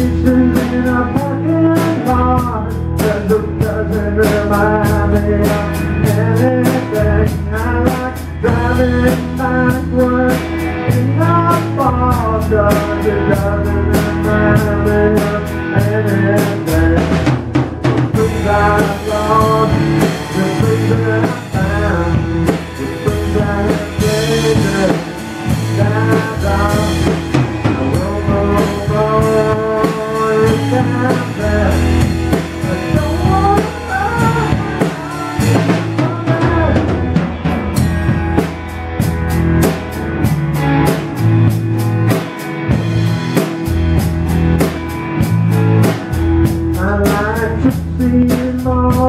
Thank you.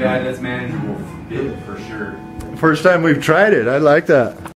bad that's manageable for sure. First time we've tried it. I like that.